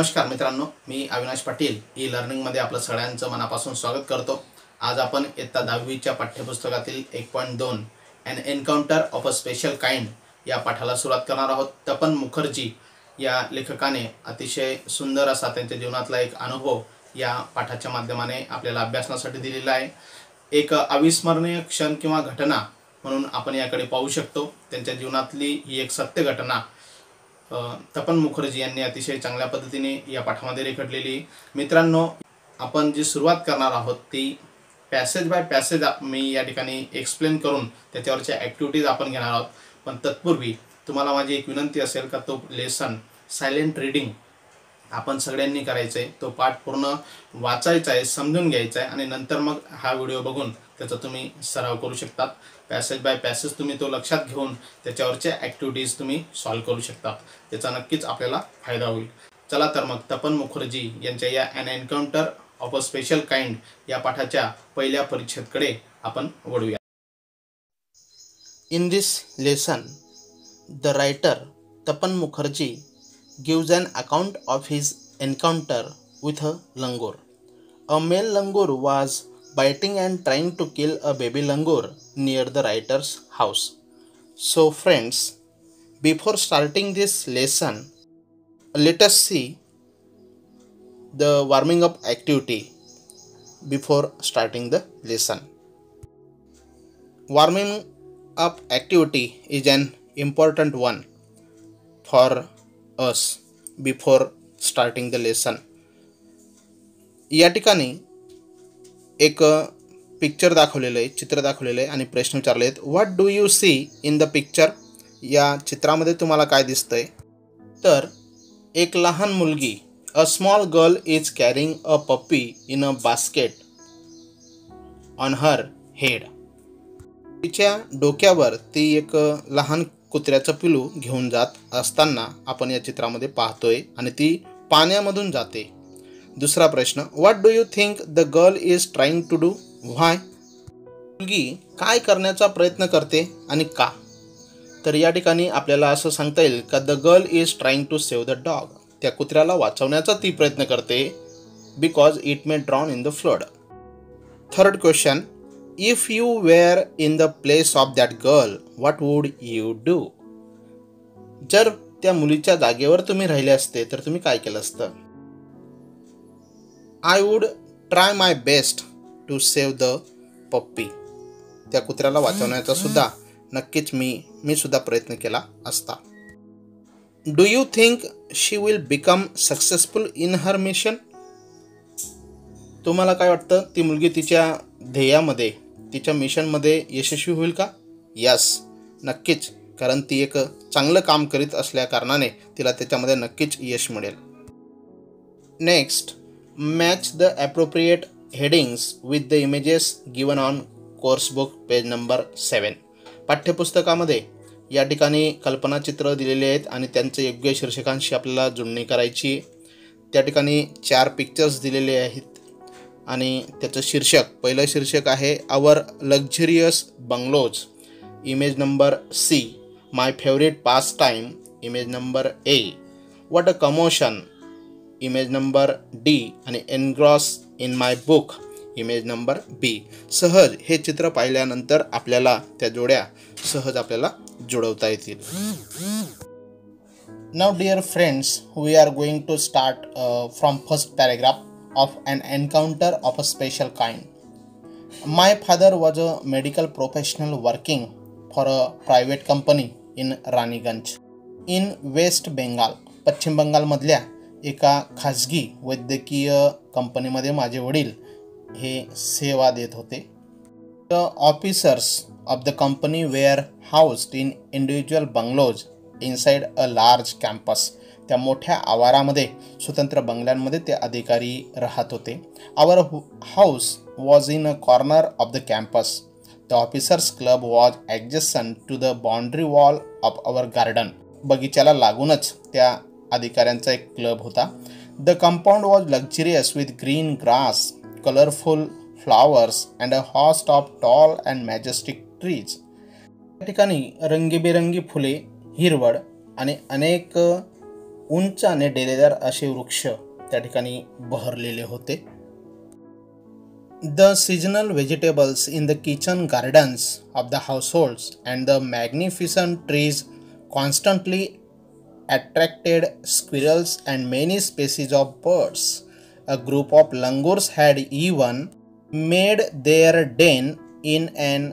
नमस्कार मित्रांनो मी अविनाश पाटील. ई लर्निंगमध्ये आपलं सगळ्यांचं मनापासून स्वागत करतो. आज आपण इयत्ता दहावीच्या पाठ्यपुस्तकातील एक पॉईंट दोन and encounter of a special kind या पाठाला सुरुवात करणार आहोत. तपन मुखर्जी या लेखकाने अतिशय सुंदर असा त्यांच्या जीवनातला एक अनुभव या पाठाच्या माध्यमाने आपल्याला अभ्यासनासाठी दिलेला आहे. एक अविस्मरणीय क्षण किंवा घटना म्हणून आपण याकडे पाहू शकतो. त्यांच्या जीवनातली ही एक सत्य घटना तपन मुखर्जी यांनी अतिशय चांगल्या पद्धतीने या पाठामध्ये रेखाटलेली मित्रांनो आपण जी सुरुवात करणार आहोत ती पॅसेज बाय पॅसेज मी या ठिकाणी एक्सप्लेन करून त्याच्यावरच्या ॲक्टिव्हिटीज आपण घेणार आहोत. पण तत्पूर्वी तुम्हाला माझी एक विनंती असेल का तो लेसन सायलेंट रीडिंग आपण सगळ्यांनी करायचं आहे तो पाठ पूर्ण वाचायचा आहे समजून घ्यायचा आहे आणि नंतर मग हा व्हिडिओ बघून त्याचा तुम्ही सराव करू शकतात. पॅसेज बाय पॅसेज तुम्ही तो लक्षात घेऊन त्याच्यावरच्या ॲक्टिव्हिटीज तुम्ही सॉल्व्ह करू शकतात. त्याचा नक्कीच आपल्याला फायदा होईल. चला तर मग तपन मुखर्जी यांच्या या an encounter of a special kind या पाठाच्या पहिल्या परिच्छेदकडे आपण वळूया. In this lesson the writer Tapan Mukherjee gives an account of his encounter with a langur. A male langur was biting and trying to kill a baby langur near the writer's house. So, friends, before starting this lesson, let us see the warming up activity before starting the lesson. Warming up activity is an important one for us before starting the lesson. या ठिकाणी एक picture दाखवलेलं आहे चित्र दाखवलेलं आहे आणि प्रश्न विचारले आहेत. What do you see in the picture या चित्रामध्ये तुम्हाला काय दिसतंय? तर एक लहान मुलगी a small girl is carrying a puppy in a basket on her head तिच्या डोक्यावर ती एक लहान कुत्र्याचं पिलू घेऊन जात असताना आपण या चित्रामध्ये पाहतोय आणि ती पाण्यामधून जाते. दुसरा प्रश्न what do you think the girl is trying to do why मुलगी काय करण्याचा प्रयत्न करते आणि का? तर या ठिकाणी आपल्याला असं सांगता येईल का the girl is trying to save the dog त्या कुत्र्याला वाचवण्याचा ती प्रयत्न करते because it may drown in the flood third question if you were in the place of that girl what would you do जर त्या मुलीच्या जागेवर तुम्ही राहिले असते तर तुम्ही काय केलं असतं? I would try my best to save the puppy त्या कुत्र्याला वाचवण्याचा सुद्धा नक्कीच मी मी सुद्धा प्रयत्न केला असता. Do you think she will become successful in her mission तुम्हाला काय वाटतं? ती मुलगी तिच्या ध्येयामध्ये तिच्या मिशनमध्ये यशस्वी होईल का? यस नक्कीच. कारण ती एक चांगलं काम करीत असल्या कारणाने तिला त्याच्यामध्ये नक्कीच यश मिळेल. Next match the appropriate headings with the images given on course book page number seven पाठ्यपुस्तकामध्ये या ठिकाणी कल्पनाचित्र दिलेले आहेत आणि त्यांचे योग्य शीर्षकांशी आपल्याला जुळणी करायची त्या ठिकाणी चार पिक्चर्स दिलेले आहेत आणि त्याचं शीर्षक पहिलं शीर्षक आहे our luxurious bungalows image number C my favourite pastime image number A what a commotion image number D आणि engross in my book image number B सहज हे चित्र पाहिल्यानंतर आपल्याला त्या जोड्या सहज आपल्याला जुळवता येतील. Now dear friends we are going to start from first paragraph of an encounter of a special kind my father was a medical professional working for a private company in Raniganj in West Bengal पश्चिम बंगालमधल्या एका खाजगी वैद्यकीय कंपनीमध्ये माझे वडील हे सेवा देत होते. The officers of the company were housed in individual bungalows inside a large campus त्या मोठ्या आवारामध्ये स्वतंत्र बंगल्यांमध्ये ते अधिकारी राहत होते. Our house was in a corner of the campus the officers club was adjacent to the boundary wall of our garden बगीच्याला लागूनच त्या अधिकाऱ्यांचा एक क्लब होता. The compound was luxurious with green grass colourful flowers and a host of tall and majestic trees त्या ठिकाणी रंगीबेरंगी फुले हिरवळ आणि अनेक उंच आणि डेरेदार असे वृक्ष त्या ठिकाणी बहरलेले होते. The seasonal vegetables in the kitchen gardens of the households and the magnificent trees constantly Attracted squirrels and many species of birds a group of langurs had even made their den in an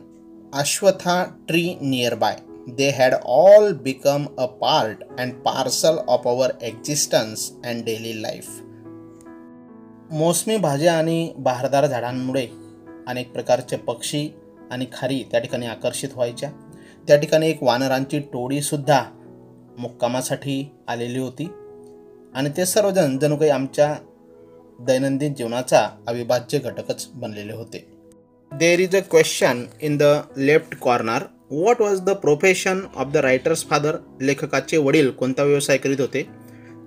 ashwatha tree near by they had all become a part and parcel of our existence and daily life. मोसमी भाज्या आणि बहारदार झाडांमुळे अनेक प्रकारचे पक्षी आणि खारी त्या ठिकाणी आकर्षित व्हायच्या त्या ठिकाणी एक वानरांची टोळीसुद्धा मुक्कामासाठी आलेली होती. आणि ते सर्वजण जणू काही आमच्या दैनंदिन जीवनाचा अविभाज्य घटकच बनलेले होते. There is a question in the left corner what was the profession of the writer's father लेखकाचे वडील कोणता व्यवसाय करीत होते?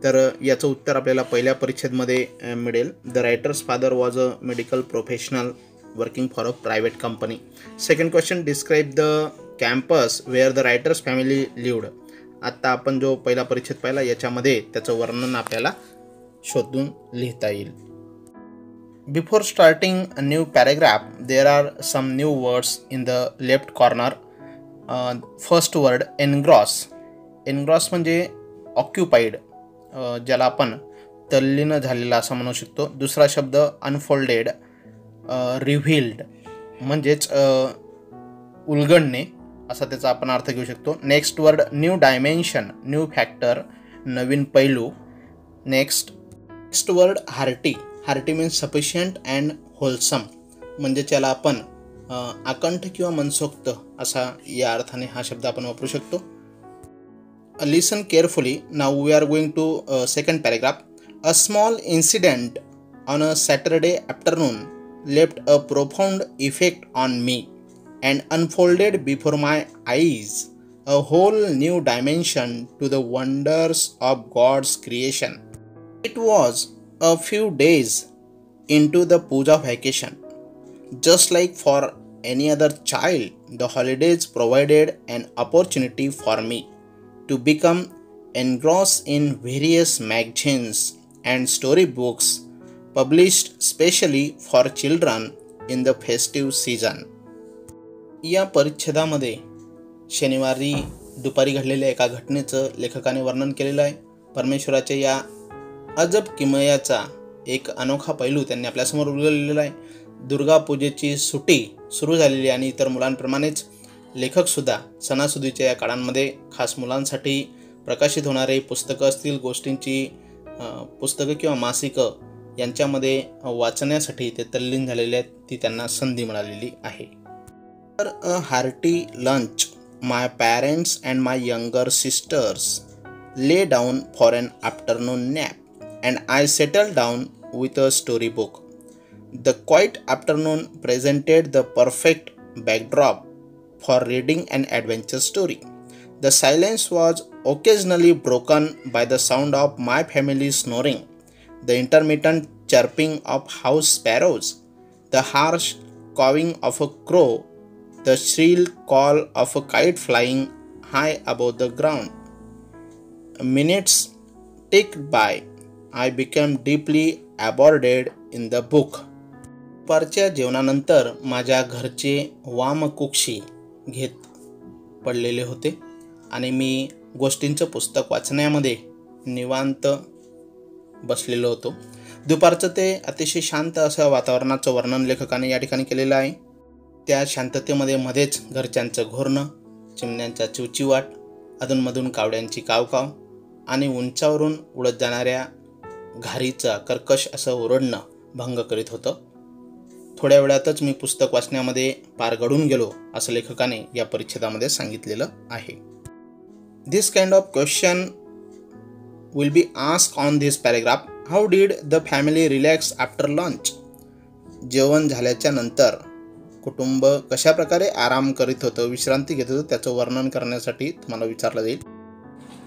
तर याचं उत्तर आपल्याला पहिल्या परिच्छेदमध्ये मिळेल. The writer's father was a medical professional working for a private company second question describe the campus where the writer's family lived आत्ता आपण जो पहिला परिच्छेद पाहिला याच्यामध्ये त्याचं वर्णन आपल्याला शोधून लिहिता येईल. Before starting a new paragraph there are some new words in the left corner first word engross engross म्हणजे ऑक्युपाईड uh, ज्याला आपण तल्लीन झालेला असं म्हणू शकतो. दुसरा शब्द अनफोल्डेड रिव्हिल्ड uh, म्हणजेच uh, उलगडणे. असा त्याचा आपण अर्थ घेऊ शकतो. Next word new dimension new factor नवीन पैलू. Next next word hearty hearty means sufficient and wholesome म्हणजे त्याला आपण आकंठ किंवा मनसोक्त असा या अर्थाने हा शब्द आपण वापरू शकतो. Listen carefully now we are going to second paragraph a small incident on a Saturday afternoon left a profound effect on me and unfolded before my eyes a whole new dimension to the wonders of God's creation. It was a few days into the puja vacation. Just like for any other child, the holidays provided an opportunity for me to become engrossed in various magazines and storybooks published specially for children in the festive season. या परिच्छेदामध्ये शनिवारी दुपारी घडलेल्या एका घटनेचं लेखकाने वर्णन केलेलं आहे. परमेश्वराच्या या अजब किमयाचा एक अनोखा पैलू त्यांनी आपल्यासमोर उलगडलेला आहे. दुर्गापूजेची सुटी सुरू झालेली आणि इतर मुलांप्रमाणेच लेखकसुद्धा सणासुदीच्या या काळांमध्ये खास मुलांसाठी प्रकाशित होणारे पुस्तकं असतील गोष्टींची पुस्तकं किंवा मासिकं यांच्यामध्ये वाचण्यासाठी ते तल्लीन झालेले आहेत ती त्यांना संधी मिळालेली आहे. After a hearty lunch, my parents and my younger sisters lay down for an afternoon nap, and I settled down with a storybook. The quiet afternoon presented the perfect backdrop for reading an adventure story. The silence was occasionally broken by the sound of my family snoring, the intermittent chirping of house sparrows, the harsh cawing of a crow, the shrill call of a kite flying high above the ground. Minutes ticked by. I became deeply absorbed in the book. दुपारच्या जेवणानंतर माझ्या घरचे वामकुक्षी घेत पडलेले होते आणि मी गोष्टींचं पुस्तक वाचण्यामध्ये निवांत बसलेलो होतो दुपारचं ते अतिशय शांत असं वातावरणाचं वर्णन लेखकाने या ठिकाणी केलेलं आहे त्या शांततेमध्ये मध्येच घरच्यांचं घोरणं चिमण्यांचा चिवचिवाट अधूनमधून कावड्यांची कावकाव आणि उंचावरून उडत जाणाऱ्या घारीचा कर्कश असं ओरडणं भंग करीत होतं. थोड्या वेळातच मी पुस्तक वाचण्यामध्ये पार घडून गेलो असं लेखकाने या परिच्छेदामध्ये सांगितलेलं आहे. This kind of question will be ask on this paragraph how did the family relax after lunch जेवण झाल्याच्यानंतर कुटुंब कशा प्रकारे आराम करीत होतं विश्रांती घेत होतं त्याचं वर्णन करण्यासाठी तुम्हाला विचारलं जाईल.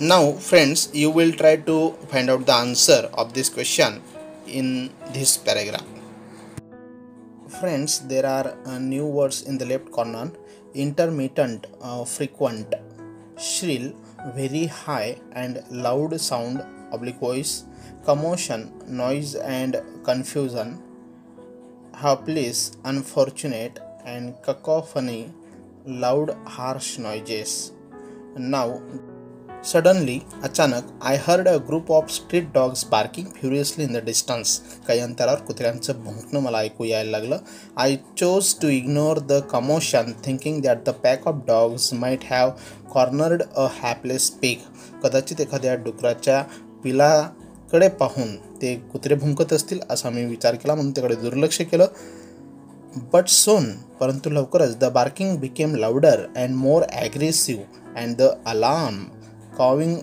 Now friends you will try to find out the answer of this question in this paragraph friends there are new words in the left corner intermittent frequent shrill very high and loud sound oblique voice commotion noise and confusion helpless, unfortunate, and cacophony, loud, harsh noises. Now, suddenly अचानक I heard a group of street dogs barking furiously in the distance काही अंतरावर कुत्र्यांचं भुंकणं मला ऐकू यायला लागलं. I chose to ignore the commotion thinking that the pack of dogs might have cornered a hapless pig कदाचित एखाद्या डुकराच्या पिला कडे पाहून ते कुत्रे भुंकत असतील असा मी विचार केला म्हणून त्याकडे दुर्लक्ष केलं. बट सोन परंतु लवकरच the barking became louder and more aggressive and the alarm cawing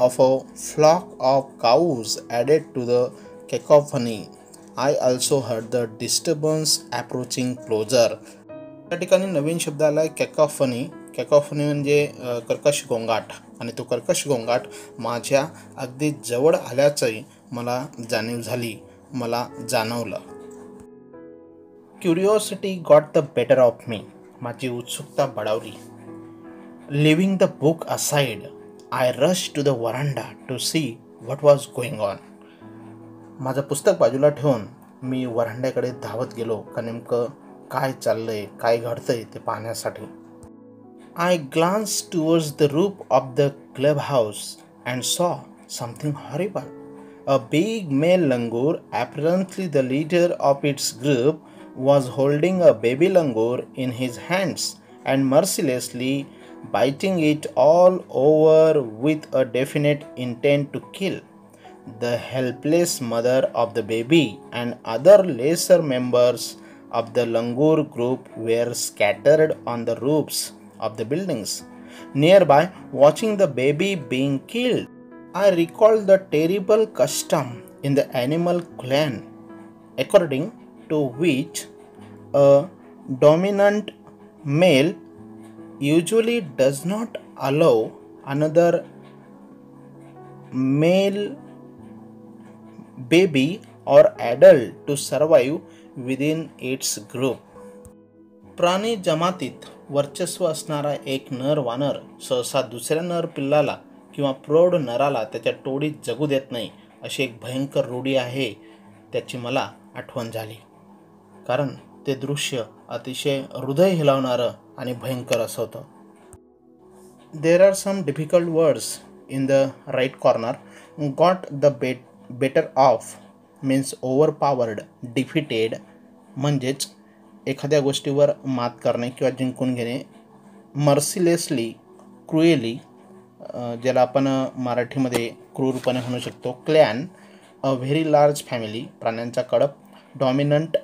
of a flock of cows added to the cacophony I also heard the disturbance approaching closer या ठिकाणी नवीन शब्द आला आहे कॅकॉफनी कॅकॉफनी म्हणजे कर्कश गोंगाट. आणि तो कर्कश गोंगाट माझ्या अगदी जवळ आल्याचंही मला जाणीव झाली. मला जाणवलं. Curiosity got the better of me माझी उत्सुकता बळावली. Leaving the book aside I rush to the verandah to see what was going on माझं पुस्तक बाजूला ठेवून मी वरांड्याकडे धावत गेलो. का नेमकं काय चाललंय काय घडतंय ते पाहण्यासाठी. I glanced towards the roof of the clubhouse and saw something horrible. A big male langur, apparently the leader of its group, was holding a baby langur in his hands and mercilessly biting it all over with a definite intent to kill. The helpless mother of the baby and other lesser members of the langur group were scattered on the roofs of the buildings. Nearby, watching the baby being killed, I recall the terrible custom in the animal clan, according to which a dominant male usually does not allow another male baby or adult to survive within its group. Prani Jamatit वर्चस्व असणारा एक नर वानर सहसा दुसऱ्या नर पिल्लाला किंवा प्रौढ नराला त्याच्या टोळीत जगू देत नाही अशी एक भयंकर रूढी आहे त्याची मला आठवण झाली. कारण ते दृश्य अतिशय हृदय हिलावणारं आणि भयंकर असं होतं. There are some difficult words in the right corner got the bet better of means overpowered defeated म्हणजेच एखाद्या गोष्टीवर मात करणे किंवा जिंकून घेणे मर्सिलेसली क्रुएली ज्याला आपण मराठीमध्ये क्रूरपणे म्हणू शकतो clan a very large family प्राण्यांचा Kadapa dominant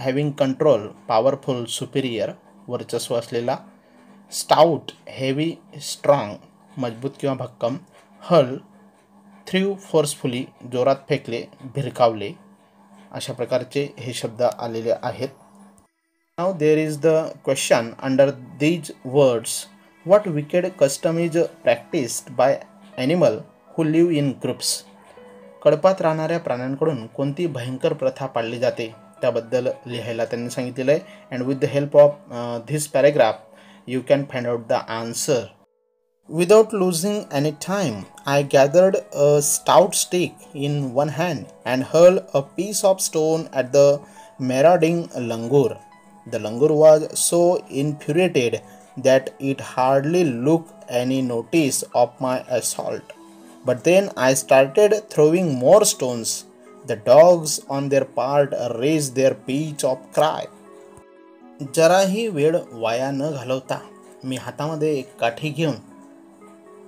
having control powerful superior वर्चस्व असलेला स्टाउट हेवी स्ट्रॉंग मजबूत किंवा भक्कम हल थ्रू फोर्सफुली जोरात फेकले भिरकावले अशा प्रकारचे हे शब्द आलेले आहेत. Now there is the question under these words what wicked custom is practised by animal who live in groups कडपात राहणाऱ्या प्राण्यांकडून कोणती भयंकर प्रथा पाळली जाते? त्याबद्दल लिहायला त्यांनी सांगितलेलं आहे. And with the help of this paragraph you can find out the answer Without losing any time, I gathered a stout stick in one hand and hurled a piece of stone at the marauding langur. The langur was so infuriated that it hardly took any notice of my assault. But then I started throwing more stones The dogs on their part raised their pitch of cry. जराही वेळ वाया न घालवता मी हातामध्ये एक काठी घेऊन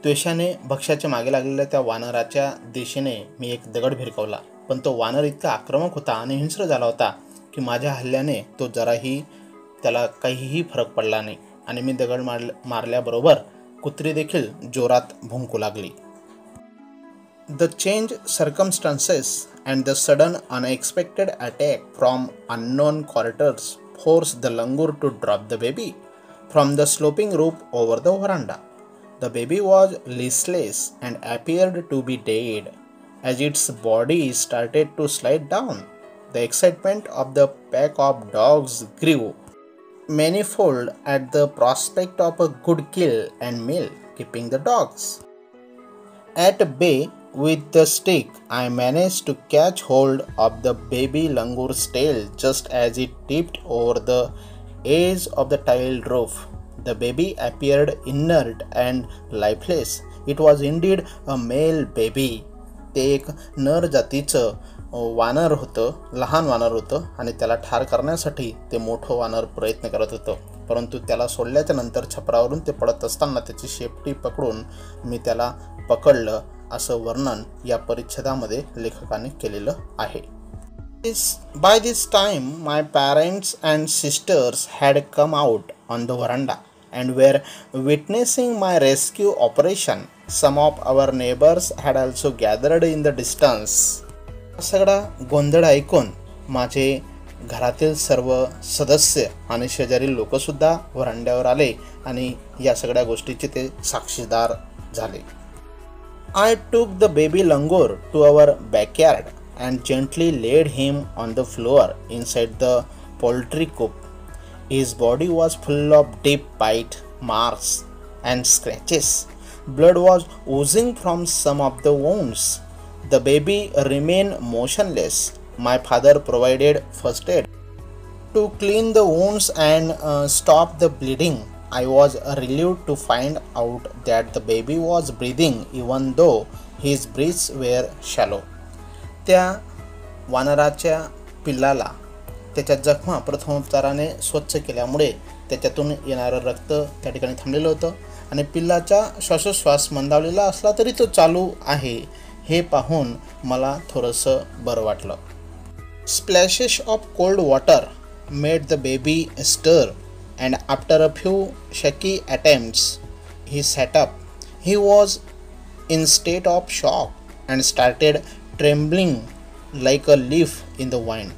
त्वेषाने भक्ष्याच्या मागे लागलेल्या त्या वानराच्या दिशेने मी एक दगड भिरकवला पण तो वानर इतका आक्रमक होता आणि हिंस्र झाला होता की माझ्या हल्ल्याने तो जराही त्याला काहीही फरक पडला नाही. आणि मी दगड मार मारल्याबरोबर कुत्री देखील जोरात भुंकू लागली. The change circumstances and the sudden unexpected attack from unknown quarters force the langur to drop the baby from the sloping roof over the verandah the baby was listless and appeared to be dead as its body started to slide down the excitement of the pack of dogs grew manifold at the prospect of a good kill and meal, keeping the dogs at bay with the stick, I managed to catch hold of the baby langur's tail just as it tipped over the edge of the tiled roof. The baby appeared inert and lifeless. It was indeed a male baby. ते एक नर जातीचं वानर होतं लहान वानर होतं आणि त्याला ठार करण्यासाठी ते मोठं वानर प्रयत्न करत होतं. परंतु त्याला सोडल्याच्या नंतर छपरावरून ते पडत असताना त्याची शेपटी पकडून मी त्याला पकडलं असं वर्णन या परिच्छेदामध्ये लेखकाने केलेलं आहे. By this time my parents and sisters had come out on the verandah and were witnessing my rescue operation some of our neighbours had also gathered in the distance सगळा गोंधळ ऐकून माझे घरातील सर्व सदस्य आणि शेजारी लोकसुद्धा वरांड्यावर आले आणि या सगळ्या गोष्टीचे ते साक्षीदार झाले. I took the baby langur to our backyard and gently laid him on the floor inside the poultry coop his body was full of deep bite marks and scratches blood was oozing from some of the wounds The baby remained motionless. My father provided first aid. To clean the wounds and uh, stop the bleeding, I was relieved to find out that the baby was breathing even though his breaths were shallow. त्या वानराच्या पिल्लाला त्याच्या जखमा प्रथमोपचाराने स्वच्छ केल्यामुळे त्याच्यातून येणारं रक्त त्या ठिकाणी थांबलेलं होतं आणि पिल्लाचा श्वासोश्वास मंदावलेला असला तरी तो चालू आहे हे पाहून मला थोडंसं बरं वाटलं. Splashes of cold water made the baby stir and after a few shaky attempts he sat up he was in state of shock and started trembling like a leaf in the wind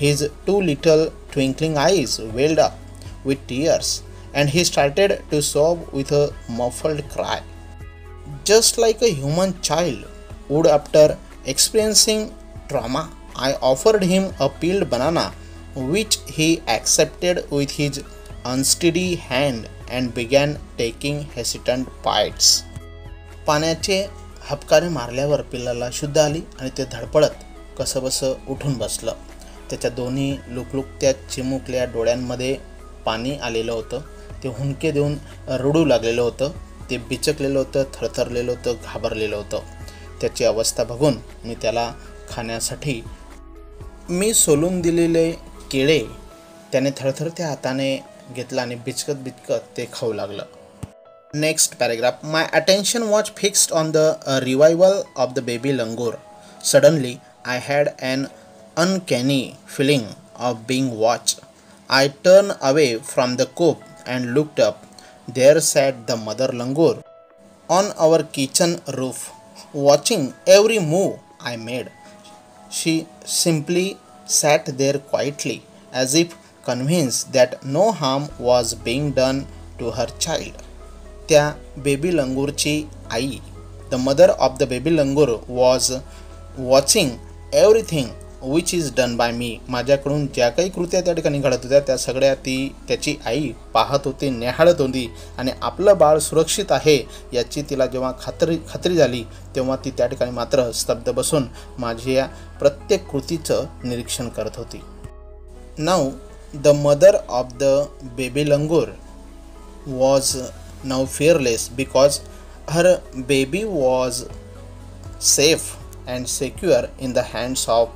his two little twinkling eyes welled up with tears and he started to sob with a muffled cry. Just like a human child would after experiencing trauma, I offered him a peeled banana, which he accepted with his unsteady hand and began taking hesitant bites. पाण्याचे हपकारे मारल्यावर पिल्लाला शुद्ध आली आणि ते धडपडत कसंबसं उठून बसलं त्याच्या दोन्ही लुकलुकत्या चिमुकल्या डोळ्यांमध्ये पाणी आलेलं होतं ते हुंके देऊन रडू लागलेलं होतं ते बिचकलेलं होतं थरथरलेलं होतं घाबरलेलं होतं त्याची अवस्था बघून मी त्याला खाण्यासाठी मी सोलून दिलेले केळे त्याने थरथरत्या हाताने घेतला आणि बिचकत बिचकत ते खाऊ लागलं. Next paragraph my attention was fixed on the revival of the baby langur suddenly I had an uncanny feeling of being watch I turn away from the coop and looked up there sat the mother langur on our kitchen roof watching every move I made. She simply sat there quietly, as if convinced that no harm was being done to her child. त्या baby लंगूरची I the mother of the baby langur was watching everything Which is done by me माझ्याकडून ज्या काही कृत्या त्या ठिकाणी घडत होत्या त्या सगळ्या ती त्याची आई पाहत होती न्याहाळत होती. आणि आपलं बाळ सुरक्षित आहे याची तिला जेव्हा खात्री खात्री झाली तेव्हा ती त्या ठिकाणी मात्र स्तब्ध बसून माझ्या प्रत्येक कृतीचं निरीक्षण करत होती. Now the mother of the baby langur was now fearless because her baby was safe and secure in the hands of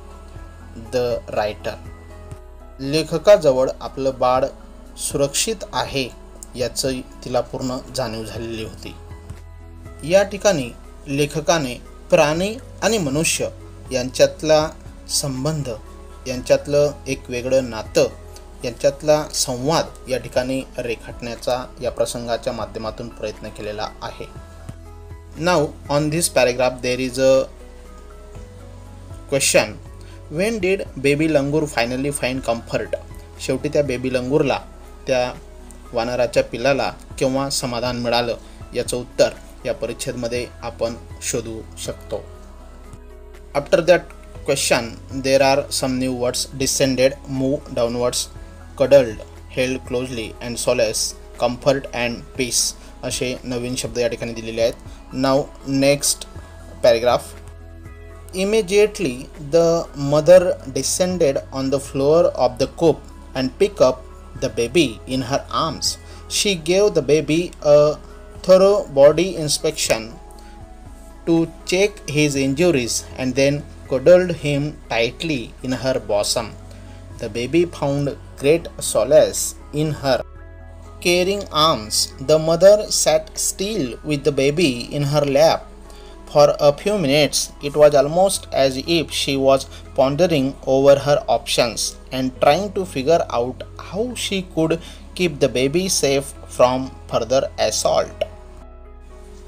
the writer. लेखकाजवळ आपलं बाळ सुरक्षित आहे याचं तिला पूर्ण जाणीव झालेली होती. या ठिकाणी लेखकाने प्राणी आणि मनुष्य यांच्यातला संबंध यांच्यातलं एक वेगळं नातं यांच्यातला संवाद या ठिकाणी रेखाटण्याचा या प्रसंगाच्या माध्यमातून प्रयत्न केलेला आहे. Now on this paragraph there is a question when did baby langur finally find comfort शेवटी त्या बेबी लंगूरला त्या वानराच्या पिल्लाला केव्हा समाधान मिळालं? याचं उत्तर या परिच्छेदमध्ये आपण शोधू शकतो. After that question there are some new words descended move downwards cuddled held closely and solace comfort and peace असे नवीन शब्द या ठिकाणी दिलेले आहेत. Now next paragraph Immediately, the mother descended on the floor of the coop and picked up the baby in her arms. She gave the baby a thorough body inspection to check his injuries and then cuddled him tightly in her bosom. The baby found great solace in her caring arms. The mother sat still with the baby in her lap. For a few minutes, it was almost as if she was pondering over her options and trying to figure out how she could keep the baby safe from further assault.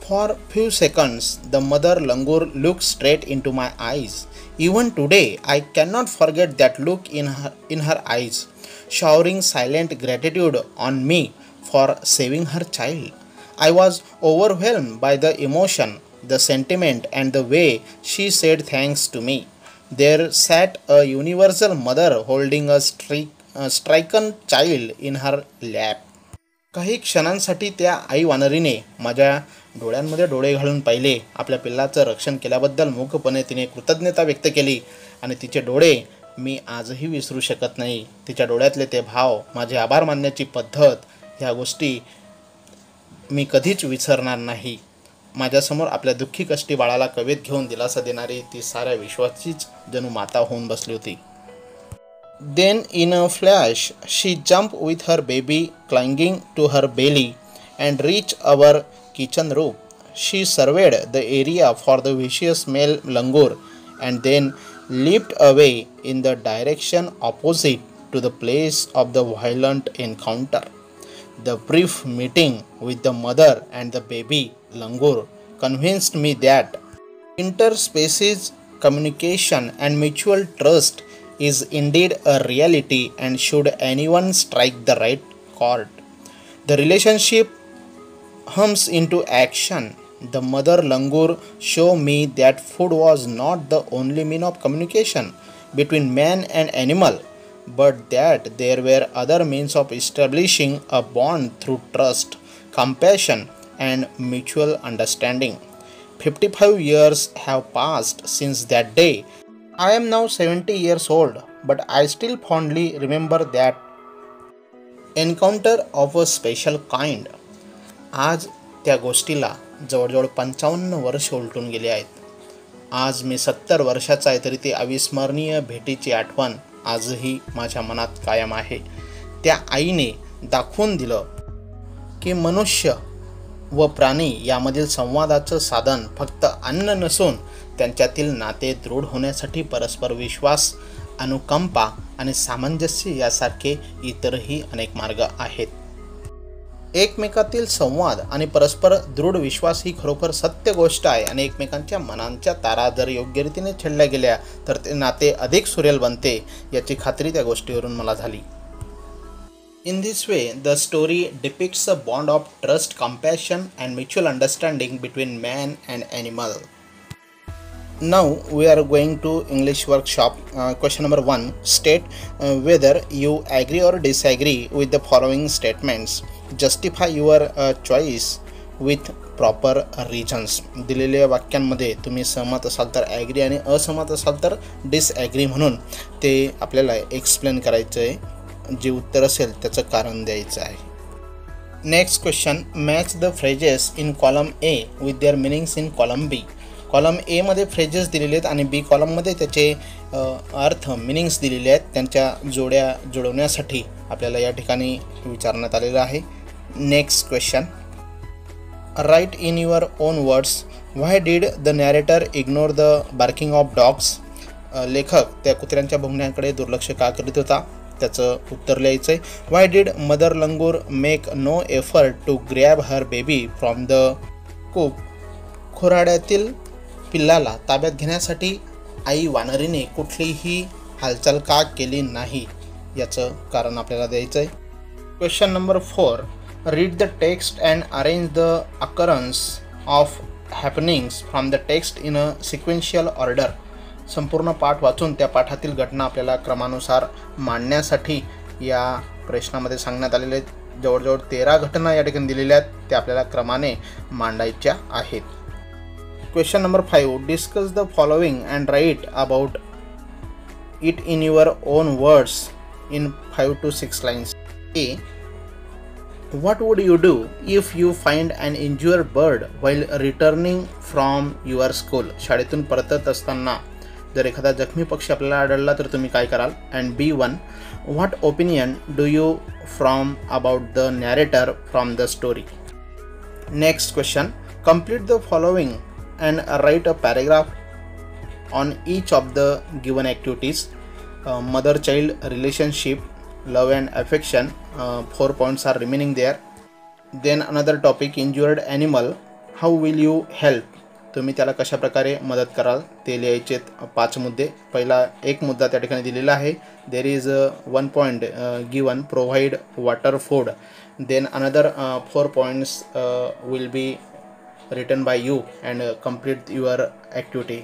For few seconds, the mother langur looked straight into my eyes. Even today, I cannot forget that look in her, in her eyes, showering silent gratitude on me for saving her child. I was overwhelmed by the emotion, the sentiment, and the way she said thanks to me. There sat a universal mother holding a, stri- a stricken child in her lap. काही क्षणांसाठी त्या आई वानरीने माझ्या डोळ्यांमध्ये डोळे घालून पाहिले आपल्या पिल्लाचं रक्षण केल्याबद्दल मूकपणे तिने कृतज्ञता व्यक्त केली आणि तिचे डोळे मी आजही विसरू शकत नाही तिच्या डोळ्यातले ते भाव माझे आभार मानण्याची पद्धत ह्या गोष्टी मी कधीच विसरणार नाही माझ्यासमोर आपल्या दुःखी कष्टी बाळाला कवेत घेऊन दिलासा देणारी ती साऱ्या विश्वाचीच जणू माता होऊन बसली होती. Then in a flash she jump with her baby clinging to her belly and reach our kitchen room she surveyed the area for the vicious smell langur and then lift away in the direction opposite to the place of the violent encounter the brief meeting with the mother and the baby langur convinced me that interspecies communication and mutual trust is indeed a reality and should anyone strike the right chord. The relationship hums into action. The mother langur show me that food was not the only mean of communication between man and animal, but that there were other means of establishing a bond through trust, compassion, and mutual understanding. 55 years have passed since that day. I am now 70 years old, but I still fondly remember that encounter of a special kind. आज त्या गोष्टीला जवळजवळ पंचावन्न वर्ष उलटून गेले आहेत आज मी सत्तर वर्षाचा आहे तरी ती अविस्मरणीय भेटीची आठवण आजही माझ्या मनात कायम आहे त्या आईने दाखवून दिलं की मनुष्य व प्राणी यामधील संवादाचं साधन फक्त अन्न नसून त्यांच्यातील नाते दृढ होण्यासाठी परस्पर विश्वास अनुकंपा आणि सामंजस्य यासारखे इतरही अनेक मार्ग आहेत. एकमेकातील संवाद आणि परस्पर दृढ विश्वास ही खरोखर सत्य गोष्ट आहे. आणि एकमेकांच्या मनांच्या तारा जर योग्य रीतीने छेडल्या गेल्या तर ते नाते अधिक सुरेल बनते याची खात्री त्या गोष्टीवरून मला झाली. in this way the story depicts a bond of trust compassion and mutual understanding between man and animal now we are going to english workshop uh, question number one state uh, whether you agree or disagree with the following statements justify your uh, choice with proper reasons दिलेल्या वाक्यांमध्ये तुम्ही सहमत असाल तर agree आणि असहमत असाल तर डिसॲग्री म्हणून ते आपल्याला एक्सप्लेन करायचं आहे जे उत्तर असेल त्याचं कारण द्यायचं आहे. Next question match the phrases in column A with their meanings in column B column एमध्ये फ्रेजेस दिलेले आहेत आणि बी कॉलममध्ये त्याचे अर्थ मिनिंग्स दिलेले आहेत त्यांच्या जोड्या जुळवण्यासाठी आपल्याला या ठिकाणी विचारण्यात आलेलं आहे. Next question write in your own words why did the narrator ignore the barking of dogs लेखक त्या कुत्र्यांच्या भोंगण्याकडे दुर्लक्ष का करीत होता? त्याचं उत्तर लिहायचं आहे why did mother langur make no effort to grab her baby from the coop खोराड्यातील पिल्लाला ताब्यात घेण्यासाठी आई वानरीने कुठलीही हालचाल का केली नाही? याचं कारण आपल्याला द्यायचं आहे question number four read the text and arrange the occurrence of happenings from the text in a sequential order संपूर्ण पाठ वाचून त्या पाठातील घटना आपल्याला क्रमानुसार मांडण्यासाठी या प्रश्नामध्ये सांगण्यात आलेले जवळजवळ तेरा घटना या ठिकाणी दिलेल्या आहेत. त्या आपल्याला क्रमाने मांडायच्या आहेत. Question number five discuss the following and write about it in your own words in five to six lines A what would you do if you find and injure bird while returning from your school शाळेतून परतत असताना जर एखादा जखमी पक्ष आपल्याला आढळला तर तुम्ही काय कराल? And B one what opinion do you from about the narrator from the story next question complete the following and write a paragraph on each of the given activities mother child relationship love and affection four points are remaining there then another topic injured animal how will you help तुम्ही त्याला कशा प्रकारे मदत कराल ते लिहायचे पाच मुद्दे. पहिला एक मुद्दा त्या ठिकाणी दिलेला आहे. There is one point given provide water food then another four points will be written by you and complete your activity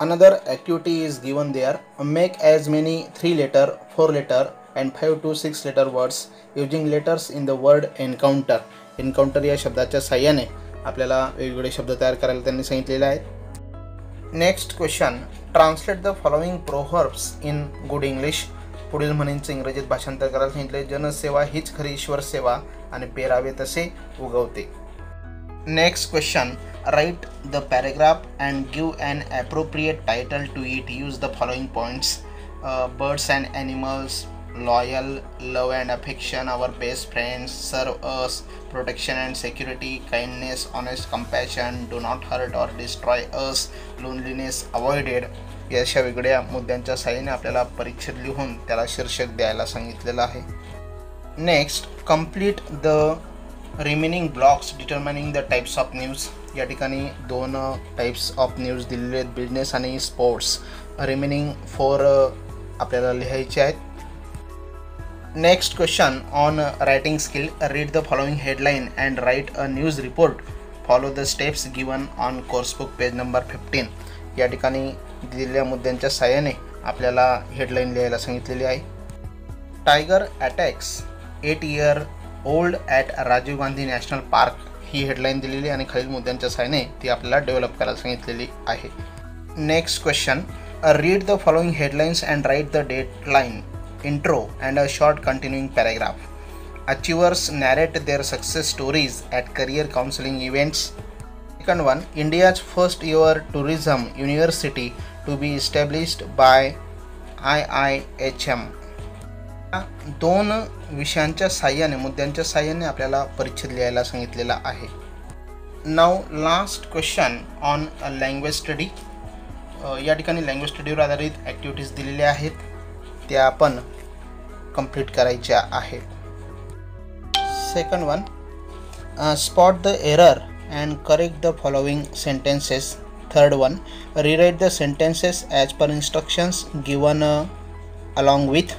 another activity is given they are make as many three letter four letter and five to six letter words using letters in the word encounter encounter या शब्दाच्या साह्याने आपल्याला वेगवेगळे शब्द तयार करायला त्यांनी सांगितलेले आहेत. Next question translate the following proverbs in good English पुढील म्हणींचं इंग्रजीत भाषांतर करायला सांगितले. जनसेवा हीच खरी ईश्वर सेवा आणि पेरावे तसे उगवते. Next question write the paragraph and give and appropriate title to it use the following points birds and animals loyal love and affection our best friends serve us protection and security, kindness, honest compassion, do not hurt or destroy us, loneliness avoided. याशा वेगळ्या मुद्द्यांच्या साह्याने आपल्याला परीक्षेत लिहून त्याला शीर्षक द्यायला सांगितलेलं आहे. Next complete the remaining blocks determining the types of news या ठिकाणी दोन टाईप्स ऑफ न्यूज दिलेले आहेत बिझनेस आणि स्पोर्ट्स रिमेनिंग फोर आपल्याला लिहायचे आहेत. Next question on writing skill read the following headline and write a news report follow the steps given on coursebook page number fifteen या ठिकाणी दिलेल्या मुद्द्यांच्या साह्याने आपल्याला हेडलाईन लिहायला सांगितलेली आहे. Tiger attacks eight year old at Rajiv Gandhi national park he headline दिलेली आणि खालील मुद्द्यांच्या सहाय्याने ती आपल्याला डेव्हलप करायला सांगितलेली आहे. Next question read the following headlines and write the date line intro and a short continuing paragraph. Achievers narrate their success stories at career counselling events Second one India's first your tourism university to be established by I I H M दोन विषयांच्या साह्याने मुद्द्यांच्या साह्याने आपल्याला परिच्छेद लिहायला सांगितलेला आहे. Now last question on language study या ठिकाणी लँग्वेज स्टडीवर आधारित ॲक्टिव्हिटीज दिलेल्या आहेत. त्या आपण कंप्लीट करायच्या आहेत. Second one spot the error and correct the following sentences third one rewrite the sentences as per instructions given along with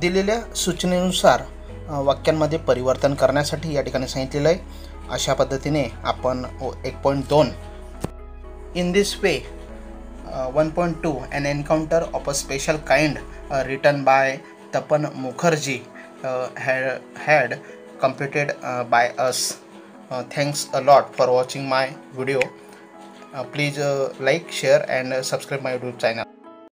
दिलेल्या सूचनेनुसार uh, वाक्यांमध्ये परिवर्तन करण्यासाठी या ठिकाणी सांगितलेलं आहे. अशा पद्धतीने आपण एक पॉईंट दोन. In this way one point two an encounter of a special kind Uh, written by Tapan Mukherjee uh, had, had completed uh, by us. thanks a lot for watching my video. please like, share and subscribe my YouTube channel.